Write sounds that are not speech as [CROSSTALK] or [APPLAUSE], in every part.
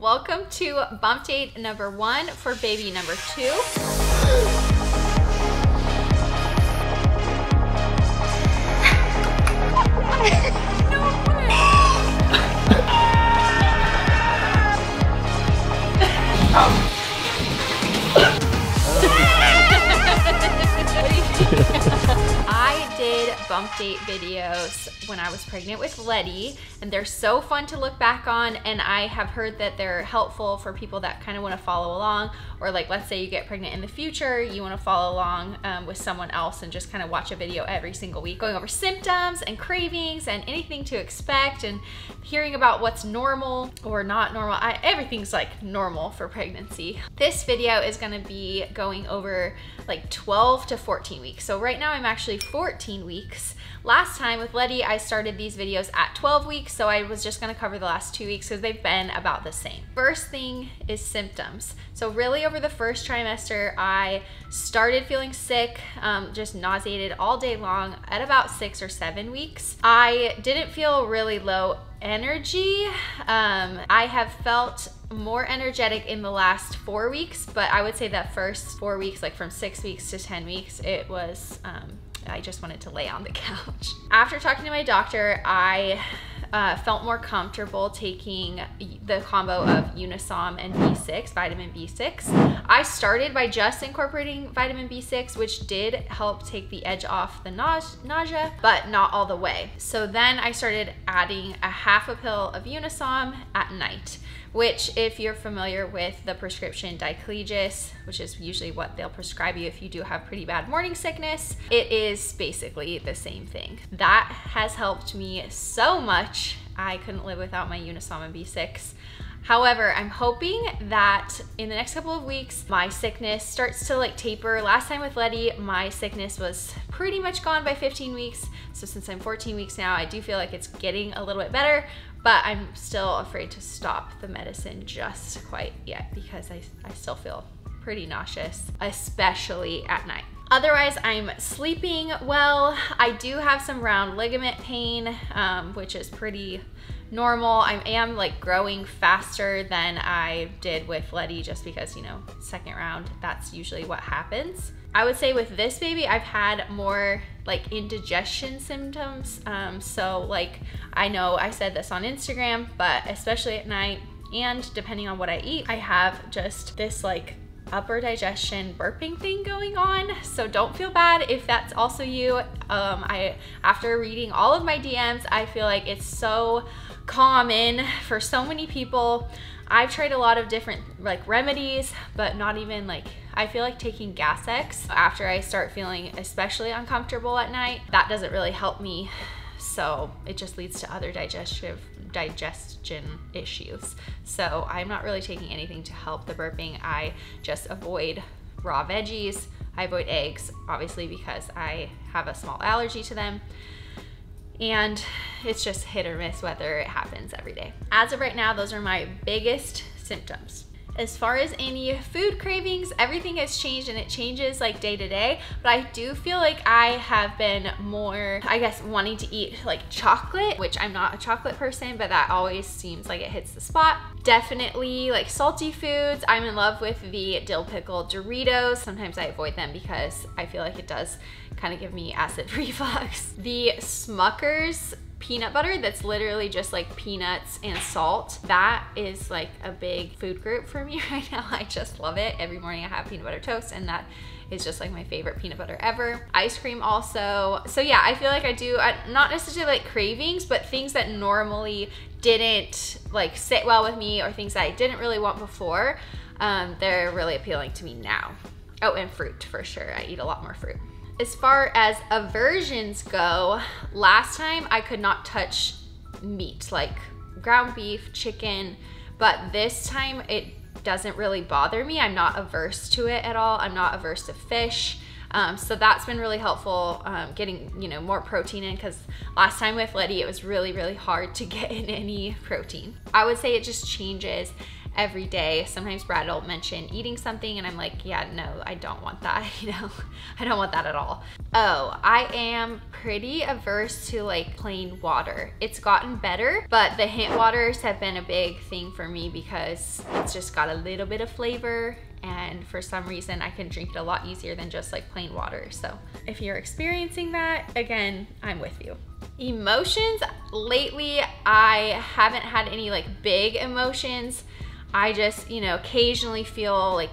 Welcome to bump date number one for baby number two. [LAUGHS] [LAUGHS] did bump date videos when I was pregnant with Letty, and they're so fun to look back on. And I have heard that they're helpful for people that kind of want to follow along, or like let's say you get pregnant in the future, you want to follow along um, with someone else and just kind of watch a video every single week, going over symptoms and cravings and anything to expect, and hearing about what's normal or not normal. I, everything's like normal for pregnancy. This video is going to be going over like 12 to 14 weeks. So right now I'm actually 14 weeks. Last time with Letty, I started these videos at 12 weeks, so I was just gonna cover the last two weeks because they've been about the same. First thing is symptoms. So really over the first trimester, I started feeling sick, um, just nauseated all day long at about six or seven weeks. I didn't feel really low energy. Um, I have felt more energetic in the last four weeks, but I would say that first four weeks, like from six weeks to 10 weeks, it was, um, I just wanted to lay on the [LAUGHS] couch. After talking to my doctor, I uh, felt more comfortable taking the combo of Unisom and B6, vitamin B6. I started by just incorporating vitamin B6, which did help take the edge off the nausea, but not all the way. So then I started adding a half a pill of Unisom at night which if you're familiar with the prescription diclegis, which is usually what they'll prescribe you if you do have pretty bad morning sickness, it is basically the same thing. That has helped me so much. I couldn't live without my Unisom and B6. However, I'm hoping that in the next couple of weeks, my sickness starts to like taper. Last time with Letty, my sickness was pretty much gone by 15 weeks. So since I'm 14 weeks now, I do feel like it's getting a little bit better, but I'm still afraid to stop the medicine just quite yet because I, I still feel pretty nauseous, especially at night. Otherwise, I'm sleeping well. I do have some round ligament pain, um, which is pretty normal. I am like growing faster than I did with Letty just because, you know, second round, that's usually what happens. I would say with this baby, I've had more like indigestion symptoms. Um, so like, I know I said this on Instagram, but especially at night and depending on what I eat, I have just this like upper digestion burping thing going on. So don't feel bad if that's also you. Um, I After reading all of my DMs, I feel like it's so common for so many people. I've tried a lot of different like remedies, but not even like, I feel like taking Gas-X after I start feeling especially uncomfortable at night, that doesn't really help me. So it just leads to other digestive digestion issues. So I'm not really taking anything to help the burping. I just avoid raw veggies. I avoid eggs, obviously because I have a small allergy to them and it's just hit or miss whether it happens every day. As of right now, those are my biggest symptoms. As far as any food cravings, everything has changed and it changes like day to day, but I do feel like I have been more, I guess, wanting to eat like chocolate, which I'm not a chocolate person, but that always seems like it hits the spot. Definitely like salty foods. I'm in love with the dill pickle Doritos. Sometimes I avoid them because I feel like it does kind of give me acid [LAUGHS] reflux. The Smuckers peanut butter that's literally just like peanuts and salt. That is like a big food group for me [LAUGHS] right now. I just love it. Every morning I have peanut butter toast and that is just like my favorite peanut butter ever. Ice cream also. So yeah, I feel like I do, not necessarily like cravings, but things that normally didn't like sit well with me or things that I didn't really want before, um, they're really appealing to me now. Oh, and fruit for sure. I eat a lot more fruit. As far as aversions go, last time I could not touch meat, like ground beef, chicken, but this time it doesn't really bother me. I'm not averse to it at all. I'm not averse to fish. Um, so that's been really helpful um, getting, you know, more protein in because last time with Letty, it was really, really hard to [LAUGHS] get in any protein. I would say it just changes every day. Sometimes Brad will mention eating something and I'm like, yeah, no, I don't want that. [LAUGHS] You know, I don't want that at all. Oh, I am pretty averse to like plain water. It's gotten better, but the hint waters have been a big thing for me because it's just got a little bit of flavor and for some reason I can drink it a lot easier than just like plain water. So if you're experiencing that, again, I'm with you. Emotions, lately I haven't had any like big emotions. I just, you know, occasionally feel like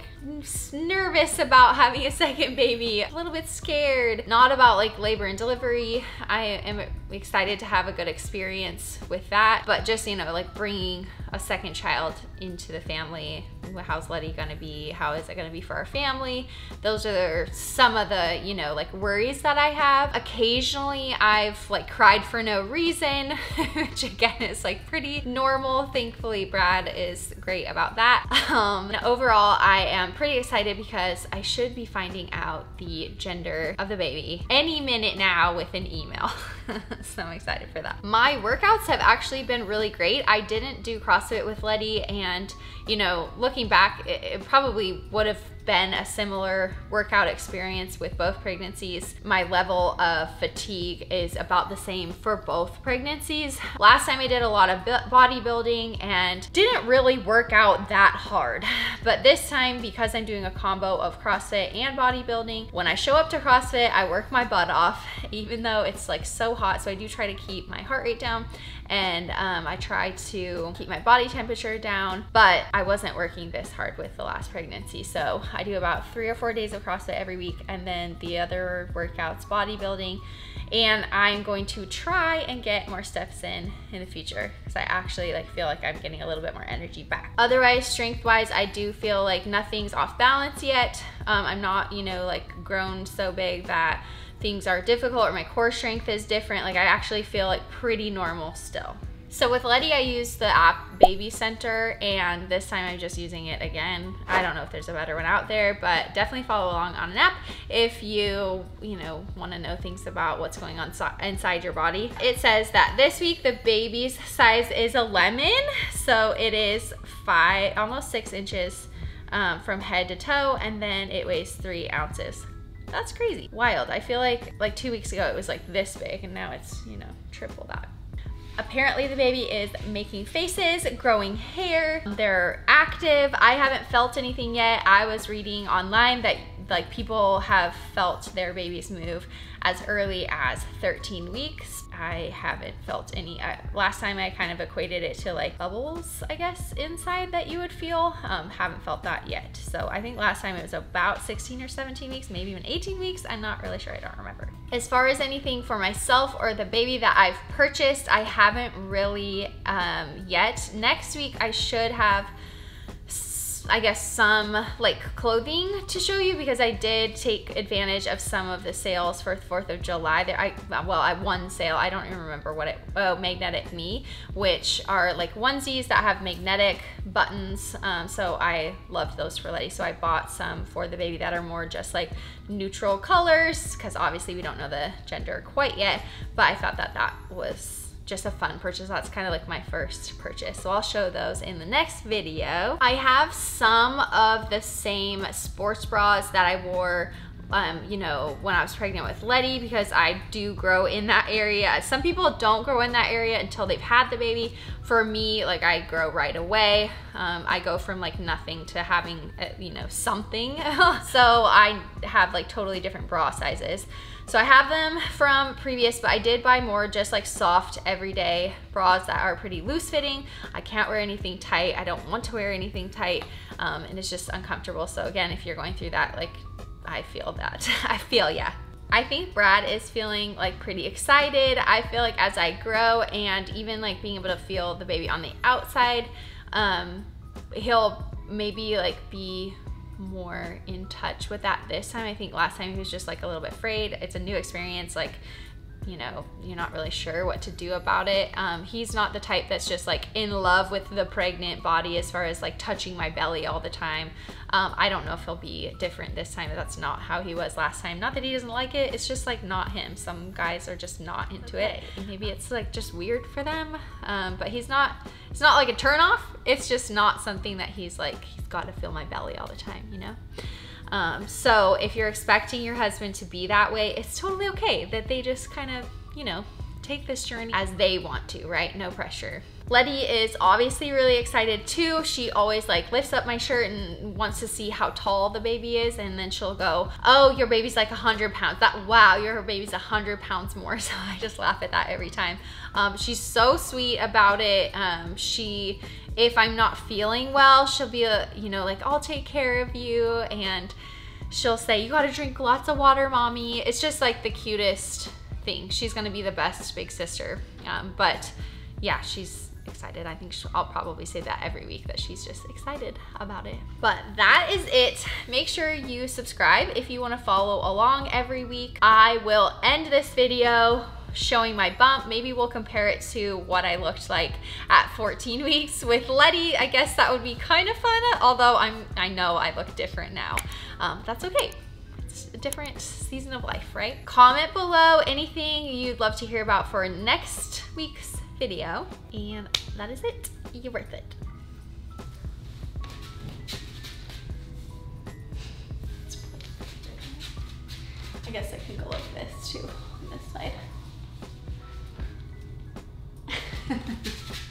nervous about having a second baby, a little bit scared, not about like labor and delivery. I am excited to have a good experience with that, but just, you know, like bringing a second child into the family. How's Letty gonna be? How is it gonna be for our family? Those are some of the, you know, like worries that I have. Occasionally I've like cried for no reason, [LAUGHS] which again is like pretty normal. Thankfully, Brad is great about that. Um, overall, I am pretty excited because I should be finding out the gender of the baby any minute now with an email. [LAUGHS] so I'm excited for that. My workouts have actually been really great. I didn't do CrossFit with Letty and, you know, looking back, it, it probably would have been a similar workout experience with both pregnancies. My level of fatigue is about the same for both pregnancies. Last time I did a lot of bodybuilding and didn't really work out that hard. [LAUGHS] But this time, because I'm doing a combo of CrossFit and bodybuilding, when I show up to CrossFit, I work my butt off, [LAUGHS] even though it's like so hot. So I do try to keep my heart rate down and um, I try to keep my body temperature down, but I wasn't working this hard with the last pregnancy. So I do about three or four days of CrossFit every week and then the other workouts, bodybuilding. And I'm going to try and get more steps in in the future because I actually like feel like I'm getting a little bit more energy back. Otherwise, strength wise, I do feel like nothing's off balance yet. Um, I'm not, you know, like grown so big that things are difficult or my core strength is different. Like I actually feel like pretty normal still. So with Letty, I use the app Baby Center, and this time I'm just using it again. I don't know if there's a better one out there, but definitely follow along on an app if you, you know, want to know things about what's going on so inside your body. It says that this week the baby's size is a lemon, so it is five, almost six inches um, from head to toe, and then it weighs three ounces. That's crazy. Wild. I feel like like two weeks ago it was like this big and now it's, you know, triple that. Apparently the baby is making faces, growing hair, they're active. I haven't felt anything yet. I was reading online that like people have felt their babies move as early as 13 weeks. I haven't felt any. Uh, last time I kind of equated it to like bubbles, I guess, inside that you would feel. Um, haven't felt that yet. So I think last time it was about 16 or 17 weeks, maybe even 18 weeks. I'm not really sure. I don't remember. As far as anything for myself or the baby that I've purchased, I haven't really um, yet. Next week, I should have I guess some like clothing to show you because I did take advantage of some of the sales for 4th of July. There, I well, I one sale. I don't even remember what it. Oh, Magnetic Me, which are like onesies that have magnetic buttons. Um, so I loved those for Letty. So I bought some for the baby that are more just like neutral colors because obviously we don't know the gender quite yet. But I thought that that was just a fun purchase. That's kind of like my first purchase. So I'll show those in the next video. I have some of the same sports bras that I wore um, you know, when I was pregnant with Letty because I do grow in that area. Some people don't grow in that area until they've had the baby. For me, like I grow right away. Um, I go from like nothing to having, uh, you know, something. [LAUGHS] so I have like totally different bra sizes. So I have them from previous, but I did buy more just like soft everyday bras that are pretty loose fitting. I can't wear anything tight. I don't want to wear anything tight um, and it's just uncomfortable. So again, if you're going through that, like I feel that. [LAUGHS] I feel, yeah. I think Brad is feeling like pretty excited. I feel like as I grow and even like being able to feel the baby on the outside, um, he'll maybe like be more in touch with that this time. I think last time he was just like a little bit afraid. It's a new experience. Like you know, you're not really sure what to do about it. Um, he's not the type that's just like in love with the pregnant body as far as like touching my belly all the time. Um, I don't know if he'll be different this time. That's not how he was last time. Not that he doesn't like it. It's just like not him. Some guys are just not into it. Maybe it's like just weird for them. Um, but he's not. It's not like a turn off. It's just not something that he's like. He's got to feel my belly all the time. You know. Um, so if you're expecting your husband to be that way, it's totally okay that they just kind of, you know, take this journey as they want to, right? No pressure. Letty is obviously really excited too. She always like lifts up my shirt and wants to see how tall the baby is. And then she'll go, oh, your baby's like 100 pounds. That, wow, your baby's 100 pounds more. [LAUGHS] So I just laugh at that every time. Um, she's so sweet about it. Um, she, if I'm not feeling well, she'll be, a, you know, like, I'll take care of you. And she'll say, you gotta drink lots of water, mommy. It's just like the cutest thing. She's gonna be the best big sister. Um, but yeah, she's excited. I think I'll probably say that every week that she's just excited about it. But that is it. Make sure you subscribe if you want to follow along every week. I will end this video showing my bump. Maybe we'll compare it to what I looked like at 14 weeks with Letty. I guess that would be kind of fun, although I'm, I know I look different now. Um, that's okay different season of life, right? Comment below anything you'd love to hear about for next week's video. And that is it. You're worth it. I guess I can go like this too on this side. [LAUGHS]